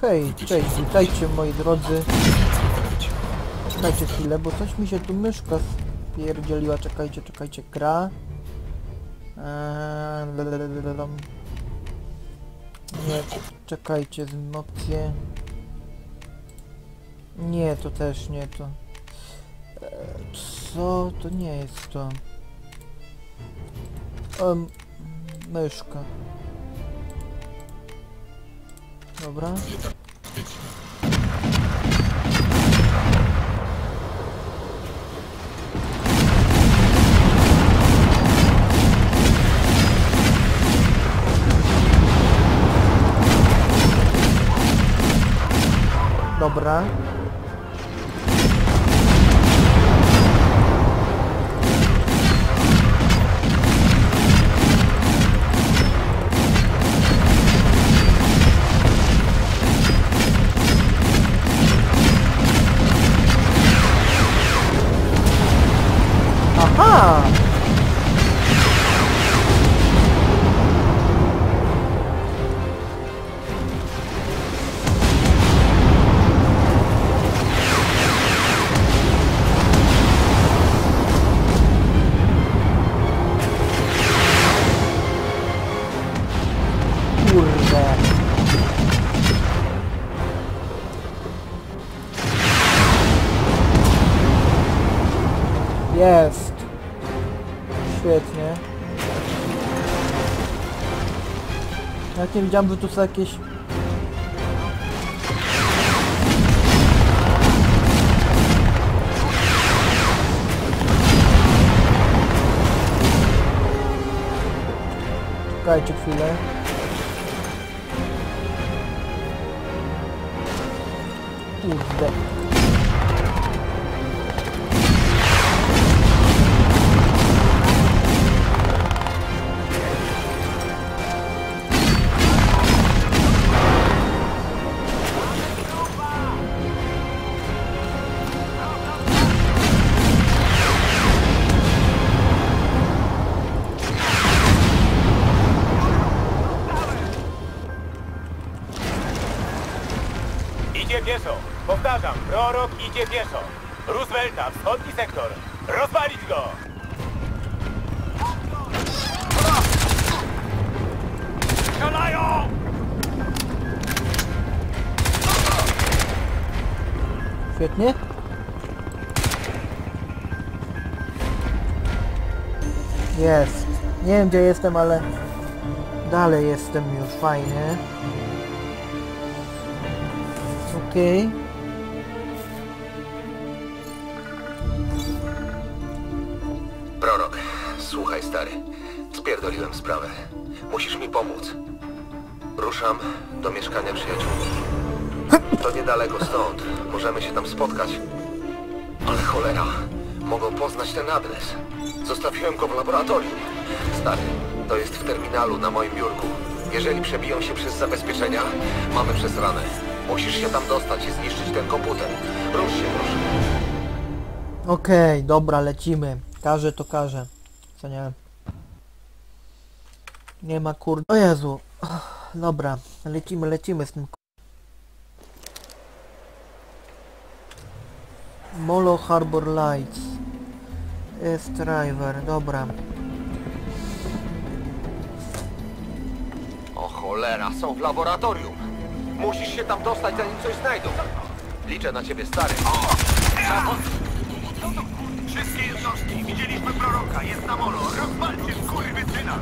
Hej, cześć, witajcie moi drodzy. Czekajcie chwilę, bo coś mi się tu myszka spierdzieliła. Czekajcie, czekajcie, gra. Eee. Nie, czekajcie, z opcje. Nie, to też nie to. Eee, Co? To nie jest to. Um, myszka. Dobra. Dobra. Jak nie widziałem, że tu są jakieś... Czekajcie chwilę. Prorok idzie pieszo. Roosevelta, wschodni sektor. Rozwalić go! Strzelają! Świetnie. Jest. Nie wiem gdzie jestem, ale dalej jestem już fajnie. Okej. Prorok, Możemy się tam spotkać. Ale cholera, mogą poznać ten adres. Zostawiłem go w laboratorium. Stary, to jest w terminalu na moim biurku. Jeżeli przebiją się przez zabezpieczenia, mamy przez ranę. Musisz się tam dostać i zniszczyć ten komputer. Rusz się, proszę. Okej, dobra, lecimy. Każę to każę. Co nie? Nie ma kur... O Jezu. Dobra, lecimy, lecimy z tym Molo Harbor Lights. Jest driver, dobra. O cholera, są w laboratorium. Musisz się tam dostać, zanim coś znajdą. Liczę na ciebie, stary. Wszystkie jednostki, widzieliśmy proroka, jest na molo. Rozwalcie skurwysyna!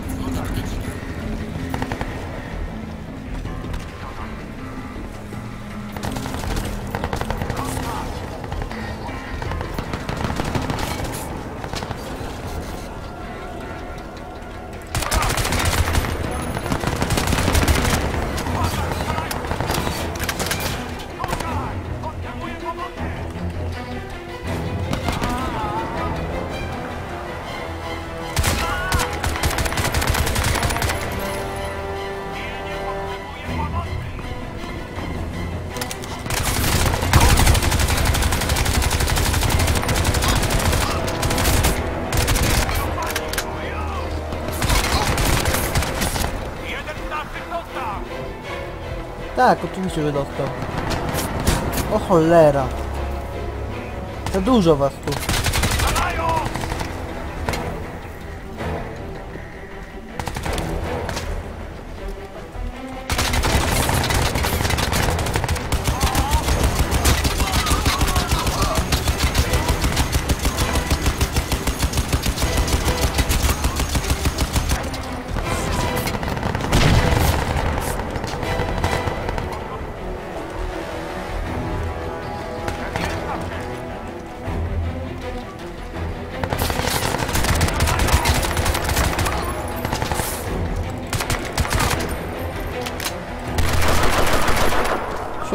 Tak, oczywiście, że dostał. O cholera. Za dużo was tu.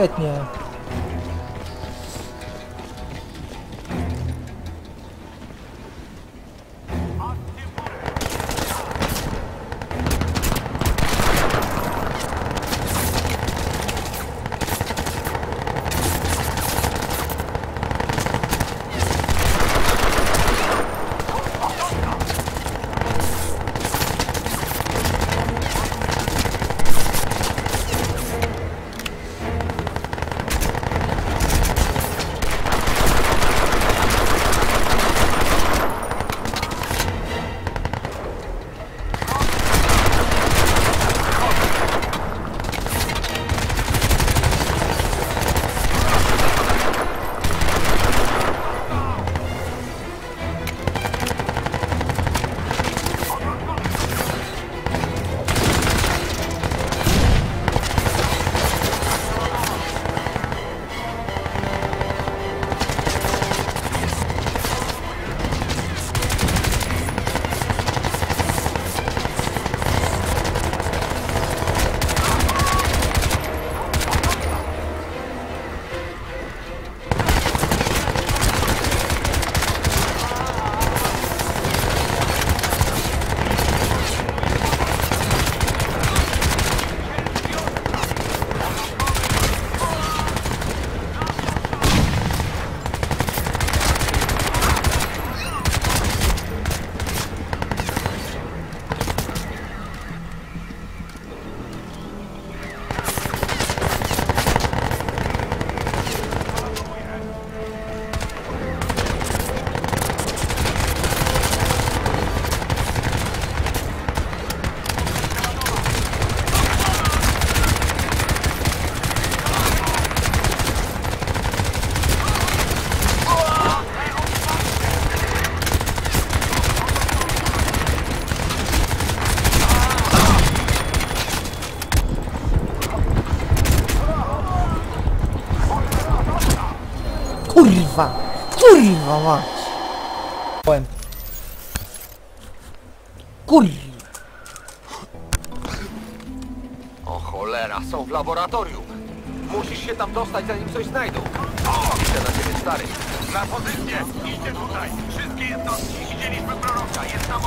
Świetnie. Kurwa mać! Kurwa! O cholera, są w laboratorium. Musisz się tam dostać, zanim coś znajdą. Idę na ciebie, stary. Na pozycję! Idźcie tutaj! Wszystkie jednostki widzieliśmy proroka! Jest na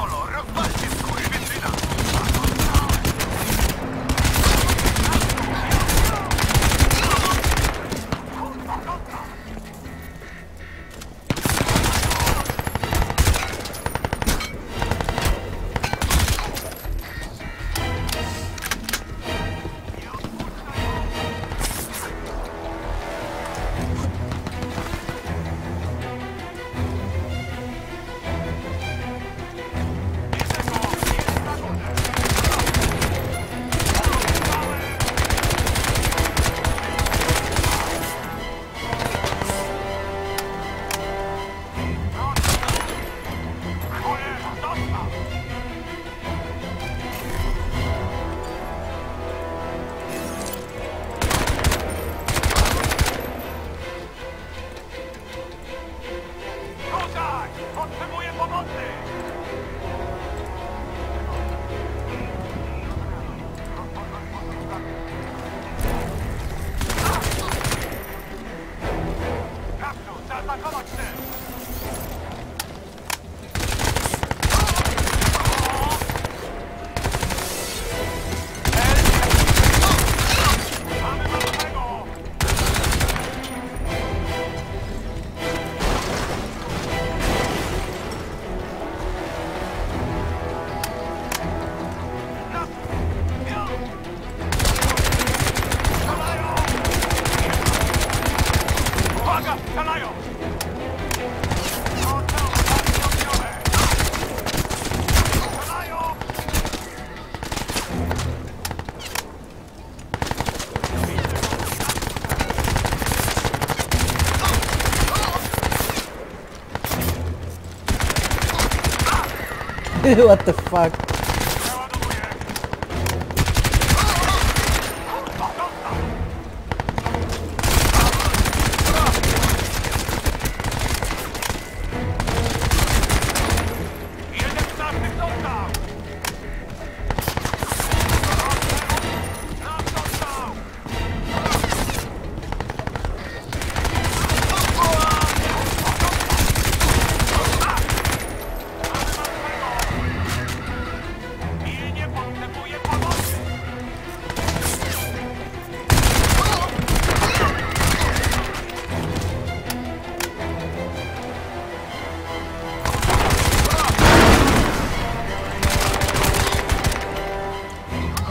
What the fuck?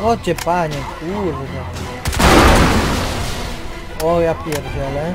Cię panie, kurde. O ja pierdzielę.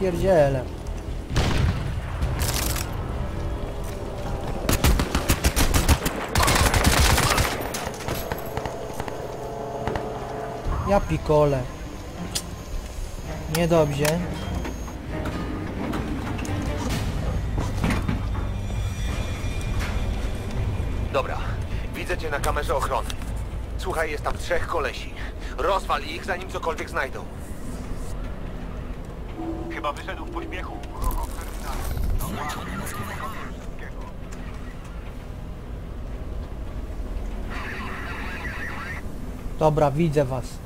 Pierdzielę. Ja pikole. Niedobrze. Dobra, widzę cię na kamerze ochrony. Słuchaj, jest tam trzech kolesi. Rozwal ich, zanim cokolwiek znajdą. Chyba wyszedł w pośpiechu. Dobra, widzę was.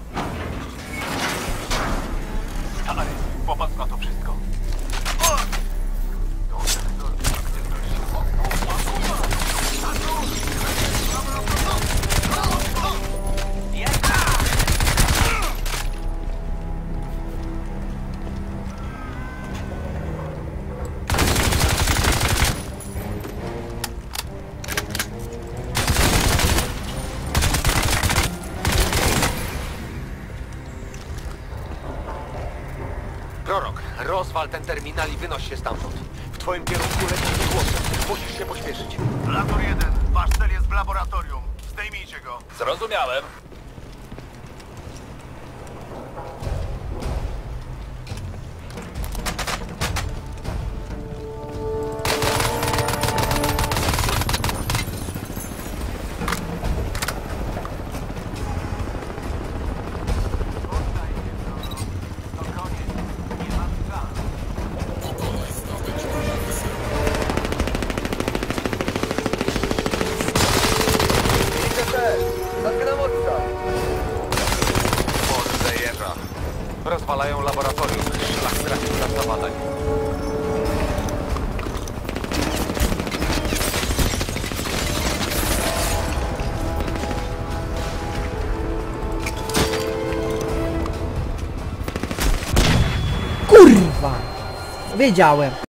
Rozwal ten terminal i wynoś się stamtąd. W twoim kierunku leci głosem. Musisz się pośpieszyć. Lator 1, wasz cel jest w laboratorium. Zdejmijcie go. Zrozumiałem. Wiedziałem.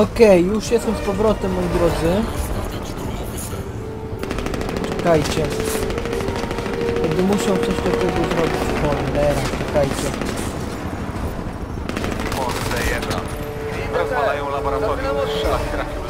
Okej, już jestem z powrotem, moi drodzy. Czekajcie. Będę musiał coś takiego zrobić. Cholera, czekajcie. Rozwalają laboratorium. Szlak trafił.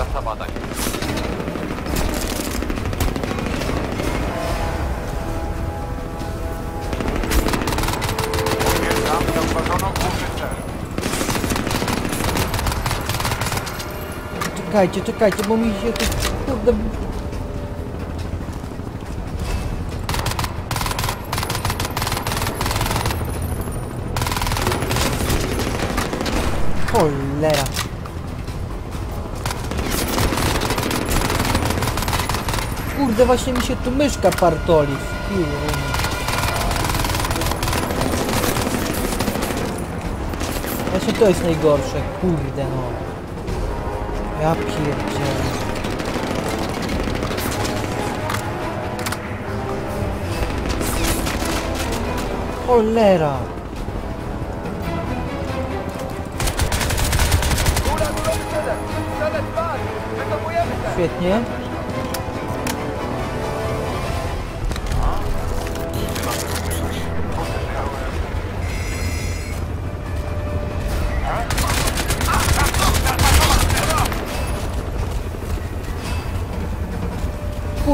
Czekajcie, czekajcie, bo mi się tu kurde... Cholera. Kurde, właśnie mi się tu myszka partoli. Kurde. Właśnie to jest najgorsze, kurde no. Ja pierdzielę. Cholera. Świetnie.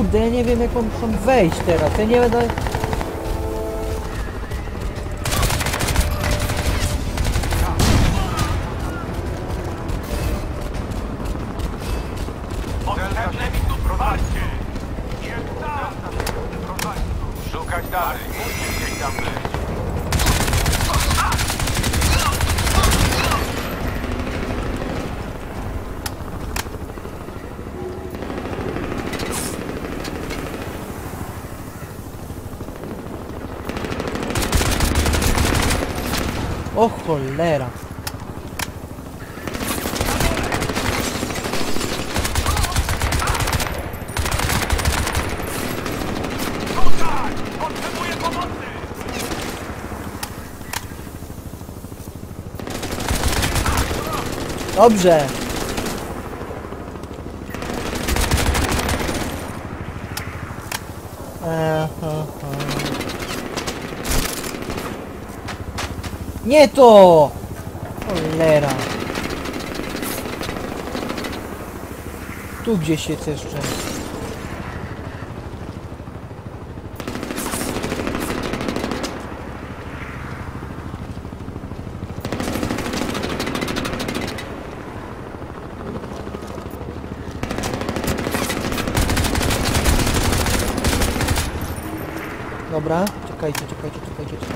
Kurde, ja nie wiem jak mam wejść teraz. Ja nie będę... cholera. Dobrze. Nie to! Cholera. Tu gdzieś jest jeszcze. Dobra, czekajcie, czekajcie, czekajcie, czekajcie.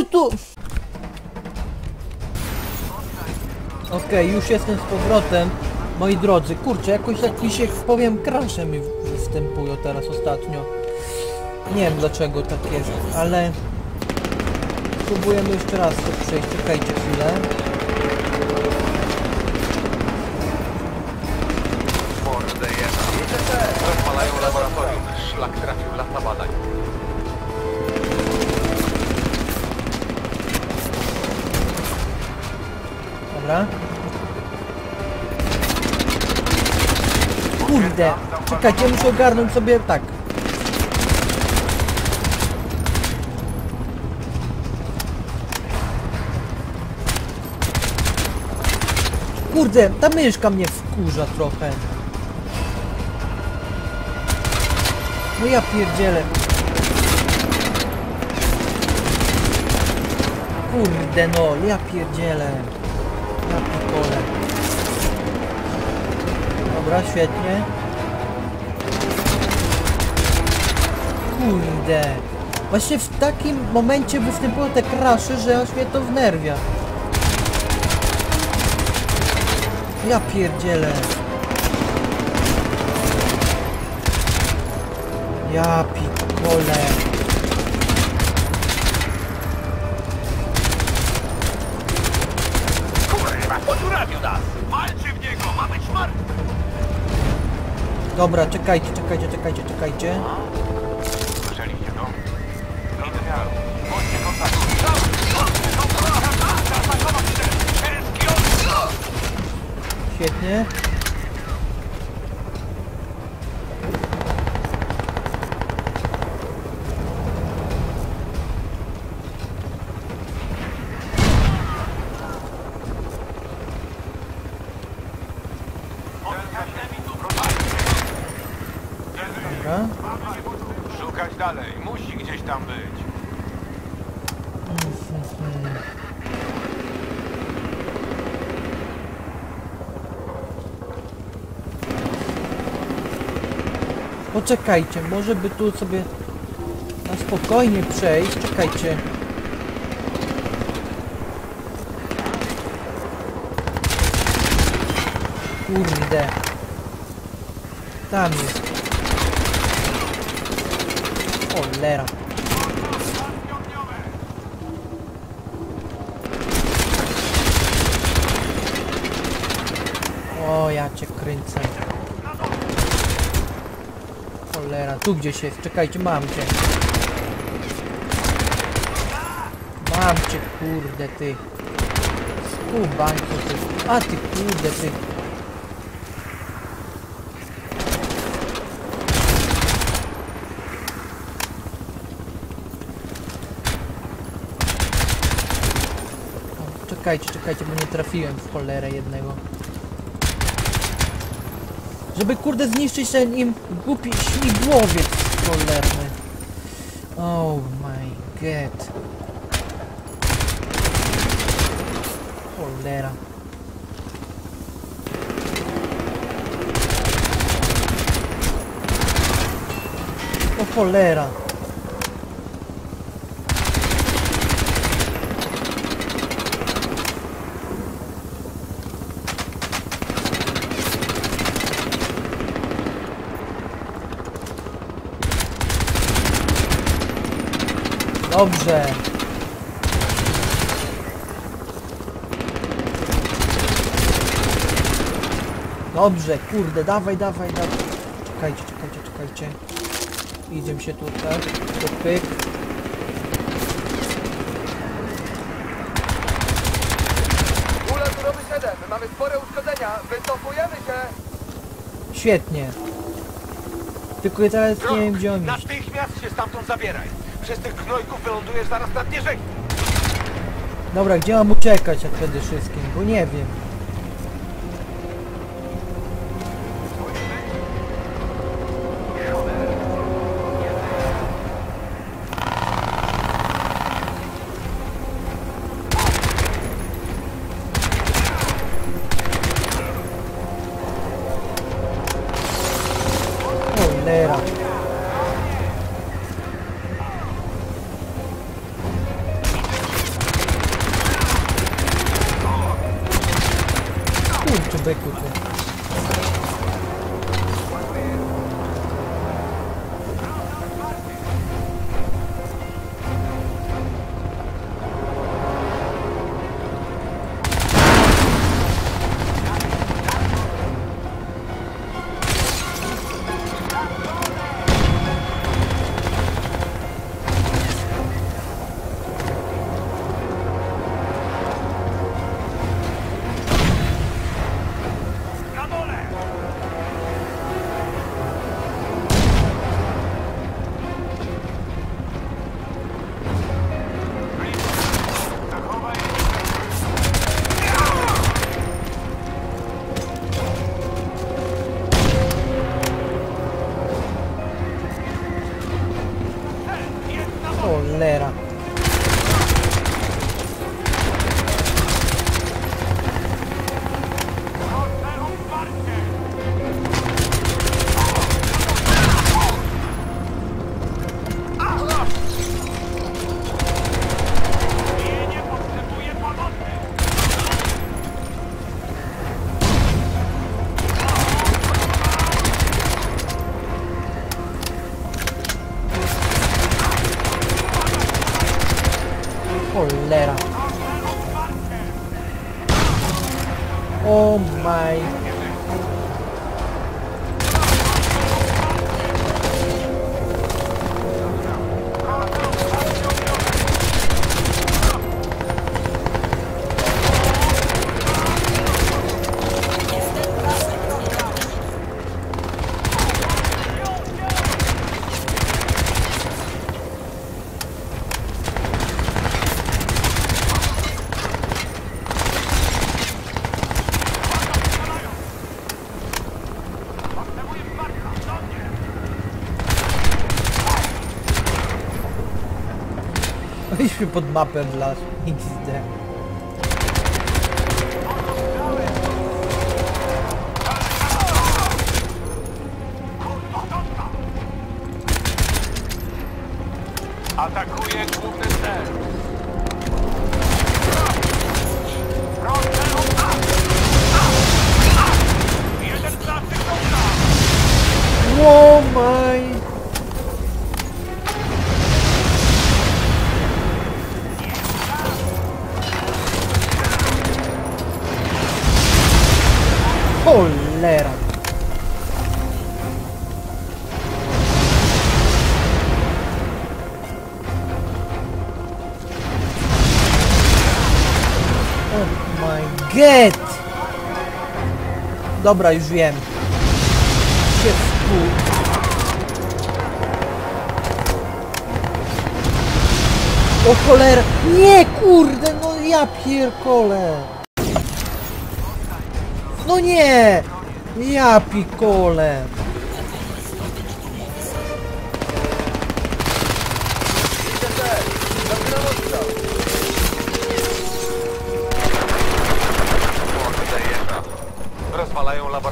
I tu! Okej, już jestem z powrotem. Moi drodzy, kurczę, jakoś tak mi się, powiem, krasze mi występują teraz ostatnio. Nie wiem dlaczego tak jest, ale... Spróbujemy jeszcze raz to przejść, czekajcie chwilę. Dobra. Kurde, czekajcie, muszę ogarnąć sobie tak. Kurde, ta myszka mnie wkurza trochę. No ja pierdzielę. Kurde no, ja pierdzielę. Pikole. Dobra, świetnie. Kurde. Właśnie w takim momencie występują te krasze, że aż mnie to wnerwia. Ja pierdzielę. Ja pikole. Podurabił nas! Walczy w niego, ma być martwy! Dobra, czekajcie, czekajcie, czekajcie, czekajcie. Słyszeliście to? Bądźcie kontakcie. Świetnie. Dobra. Szukać dalej. Musi gdzieś tam być. Poczekajcie, może by tu sobie na spokojnie przejść. Czekajcie. Kurde. Tam jest. Cholera. O, ja cię kręcę. Cholera, tu gdzieś jest. Czekajcie, mam cię. Mam cię, kurde, ty. Skubańcu, ty. A ty, kurde, ty. Czekajcie, czekajcie, bo nie trafiłem w cholerę jednego. Żeby kurde zniszczyć ten im głupi śmigłowiec cholerny. Oh my god. Cholera. O cholera. Dobrze. Dobrze, kurde, dawaj, dawaj, dawaj. Czekajcie, czekajcie, czekajcie. Idziemy się tutaj. Tu pyk. Ula turowy 7, mamy spore uszkodzenia, wycofujemy się! Świetnie. Tylko ja teraz nie wiem gdzie on iść. Natychmiast się stamtąd zabieraj. Przez tych gnojków wylądujesz zaraz nad Nierzęgiem. Dobra, gdzie mam uciekać jak przede wszystkim? Bo nie wiem. Cholera. Weźmy pod mapę w las. XD. Dobra, już wiem. Się. O cholera! Nie kurde, no ja pierkole! No nie! Ja pikole!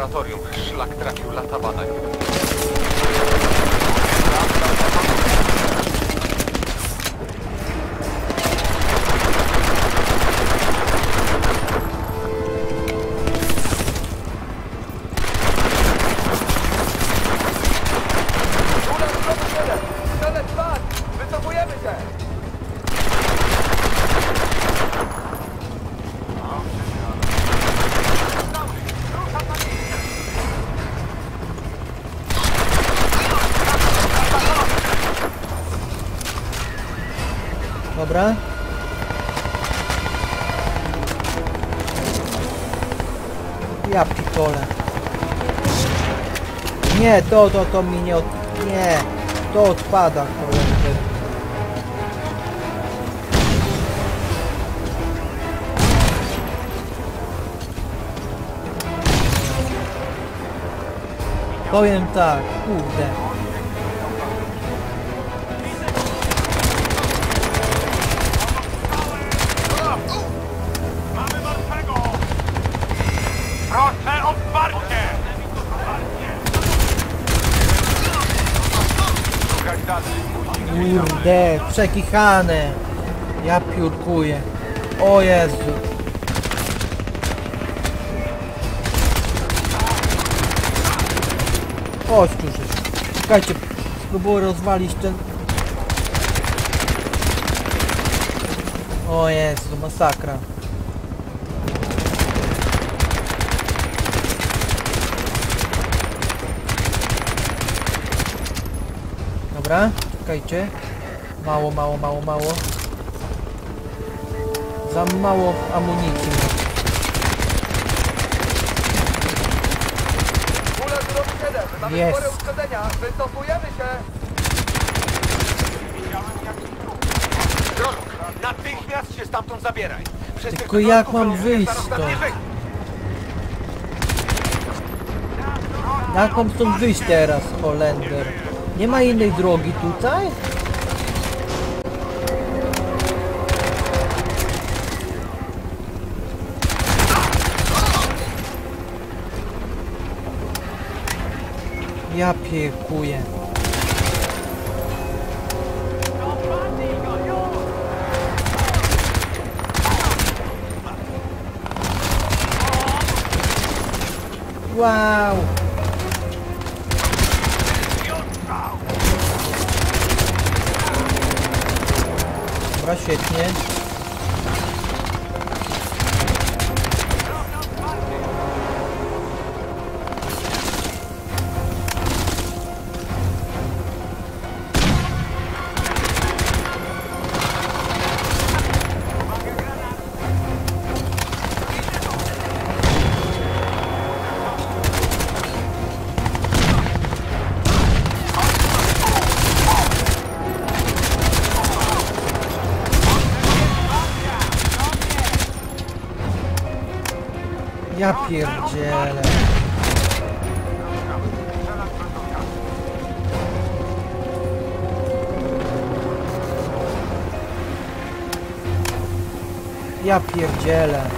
Laboratorium. Szlak trafił lata badań. Ja pikole. Nie, to, to, to mi nie od... Nie, to odpada, kolender. Powiem tak, kurde. Kurde, przekichane. Ja piórkuję. O Jezu. Chodź tu, Czekajcie, spróbuję rozwalić ten... O Jezu, masakra. Dobra, czekajcie. Mało, mało, mało, mało. Za mało amunicji. jeden! Mamy Jest. spore uszkodzenia! Wycofujemy się! Natychmiast się stamtąd zabieraj. Przez Tylko jak mam wyjść stąd? Jak mam stąd wyjść teraz, Holender? Nie ma innej drogi tutaj? Ja piekuję. Wow! Dobra, świetnie. pierdziele. Ja pierdzielę.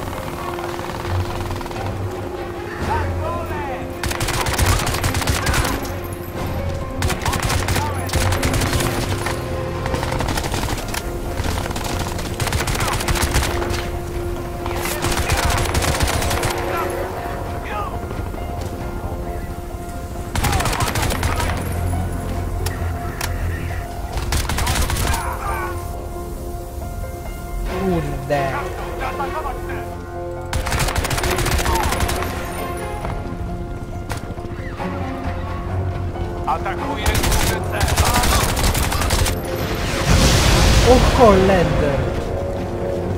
Holender.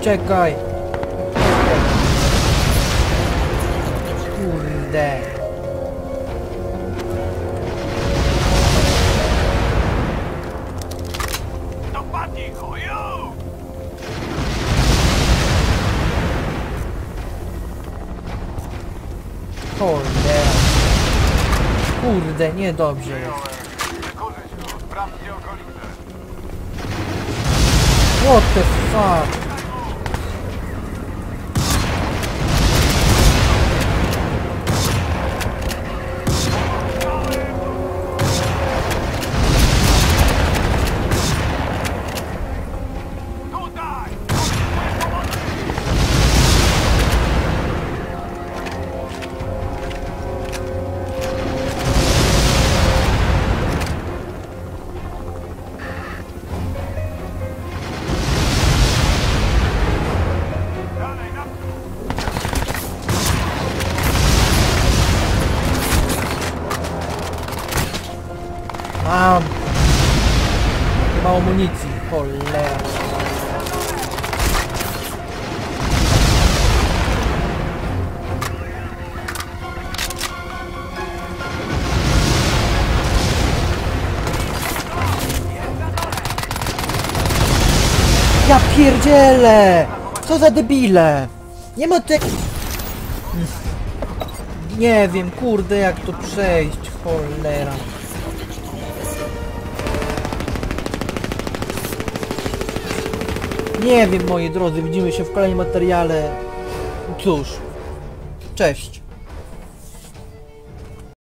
Czekaj. Kurde. Cholera. Kurde, niedobrze jest. What the fuck? Ja pierdzielę! Co za debile! Nie ma te... Nie wiem, kurde, jak to przejść, cholera. Nie wiem, moi drodzy, widzimy się w kolejnym materiale. Cóż, cześć.